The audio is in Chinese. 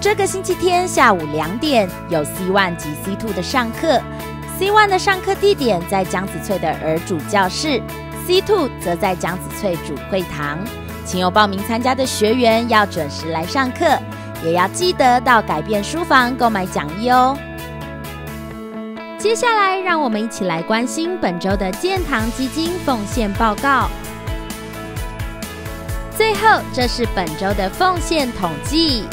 这个星期天下午两点有 C One 及 C Two 的上课。C One 的上课地点在江子翠的儿主教室，C Two 则在江子翠主会堂。请有报名参加的学员要准时来上课，也要记得到改变书房购买讲义哦。接下来，让我们一起来关心本周的建堂基金奉献报告。最后，这是本周的奉献统计。